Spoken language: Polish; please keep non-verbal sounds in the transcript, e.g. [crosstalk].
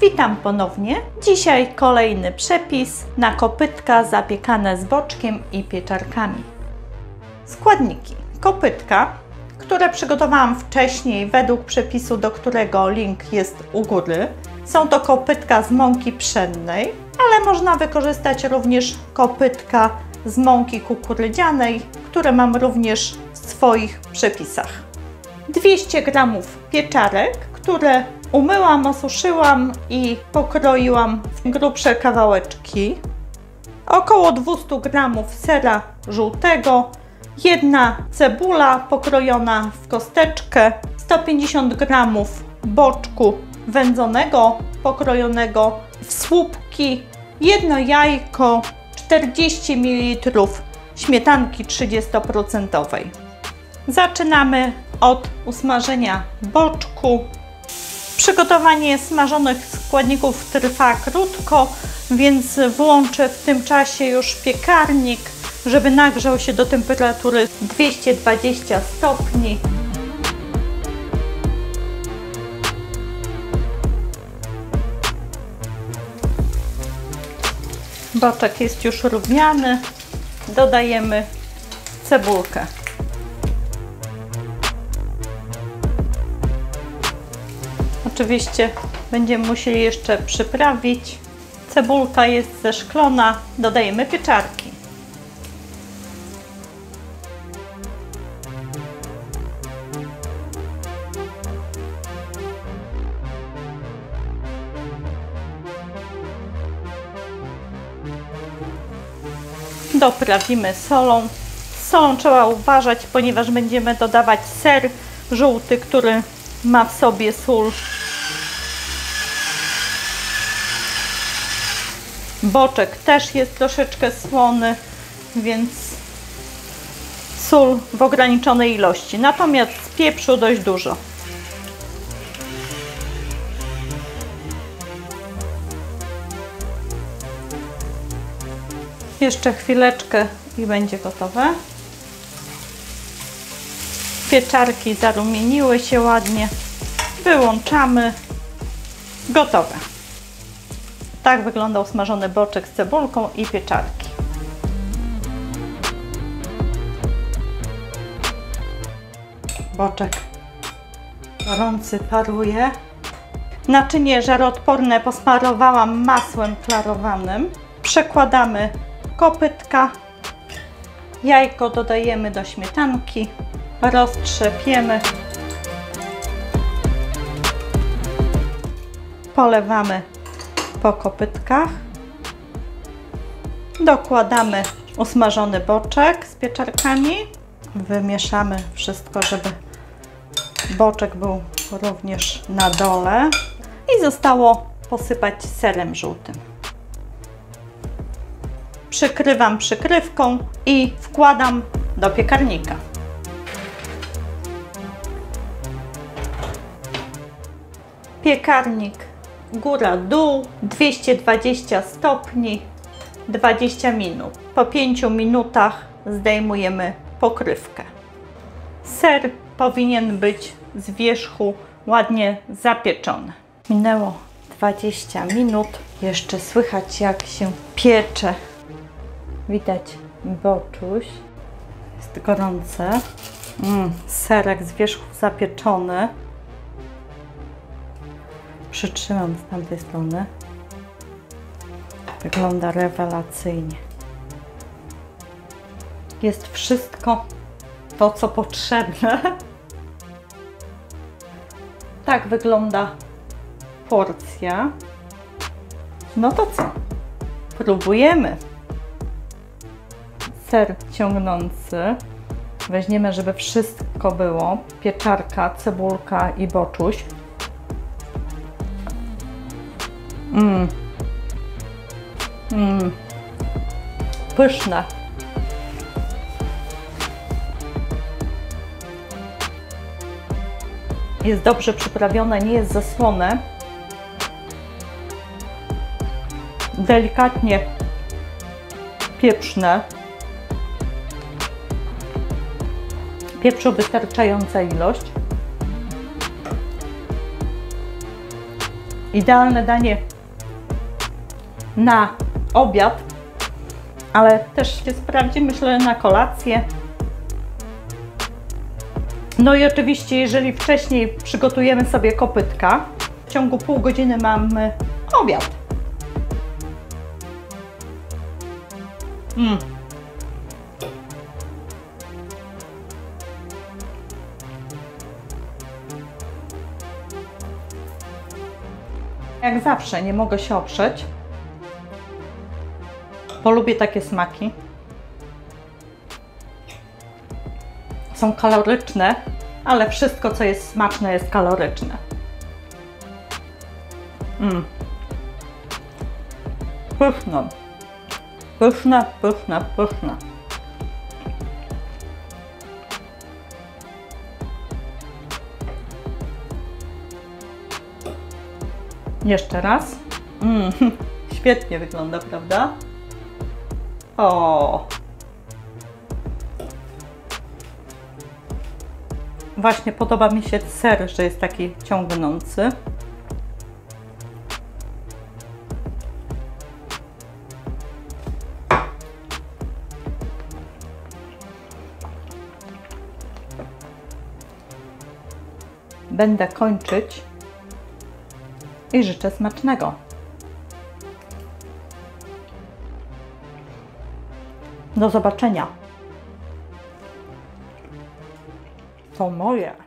Witam ponownie. Dzisiaj kolejny przepis na kopytka zapiekane z boczkiem i pieczarkami. Składniki. Kopytka, które przygotowałam wcześniej według przepisu, do którego link jest u góry. Są to kopytka z mąki pszennej, ale można wykorzystać również kopytka z mąki kukurydzianej, które mam również w swoich przepisach. 200 g pieczarek, które umyłam, osuszyłam i pokroiłam w grubsze kawałeczki. Około 200 g sera żółtego, jedna cebula pokrojona w kosteczkę, 150 g boczku wędzonego, pokrojonego w słupki, jedno jajko, 40 ml śmietanki 30%. Zaczynamy od usmażenia boczku. Przygotowanie smażonych składników trwa krótko, więc włączę w tym czasie już piekarnik, żeby nagrzał się do temperatury 220 stopni. Boczek jest już równiany. Dodajemy cebulkę. Oczywiście będziemy musieli jeszcze przyprawić. Cebulka jest zeszklona. Dodajemy pieczarki. Doprawimy solą. Z solą trzeba uważać, ponieważ będziemy dodawać ser żółty, który ma w sobie sól. Boczek też jest troszeczkę słony, więc sól w ograniczonej ilości. Natomiast z pieprzu dość dużo. Jeszcze chwileczkę i będzie gotowe. Pieczarki zarumieniły się ładnie. Wyłączamy. Gotowe. Tak wyglądał smażony boczek z cebulką i pieczarki. Boczek gorący paruje. Naczynie żaroodporne posmarowałam masłem klarowanym. Przekładamy kopytka. Jajko dodajemy do śmietanki roztrzepiemy. Polewamy po kopytkach. Dokładamy usmażony boczek z pieczarkami. Wymieszamy wszystko, żeby boczek był również na dole. I zostało posypać serem żółtym. Przykrywam przykrywką i wkładam do piekarnika. Piekarnik góra-dół, 220 stopni, 20 minut. Po 5 minutach zdejmujemy pokrywkę. Ser powinien być z wierzchu ładnie zapieczony. Minęło 20 minut. Jeszcze słychać jak się piecze. Widać boczuś. Jest gorące. Mm, serek z wierzchu zapieczony przytrzymam z tamtej strony. Wygląda rewelacyjnie. Jest wszystko to, co potrzebne. Tak wygląda porcja. No to co? Próbujemy. Ser ciągnący. Weźmiemy, żeby wszystko było. Pieczarka, cebulka i boczuś. Mmm. Mmm. Pyszne. Jest dobrze przyprawione, nie jest zasłone. Delikatnie pieprzne. Pieprzu wystarczająca ilość. Idealne danie na obiad, ale też się sprawdzi, myślę, na kolację. No i oczywiście, jeżeli wcześniej przygotujemy sobie kopytka, w ciągu pół godziny mamy obiad. Mm. Jak zawsze nie mogę się oprzeć, bo lubię takie smaki. Są kaloryczne, ale wszystko co jest smaczne jest kaloryczne. Mm. Pyszne. Pyszne, pyszne, pyszne. Jeszcze raz. Mm, [laughs] świetnie wygląda, prawda? O. Właśnie podoba mi się ser, że jest taki ciągnący. Będę kończyć i życzę smacznego. Do zobaczenia. To moje.